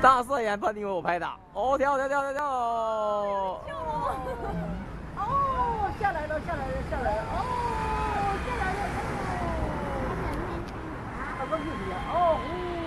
大色眼判定为我拍的。哦，跳跳跳跳跳。哦，下来了下来了下来了。哦，下来了。哦，哦。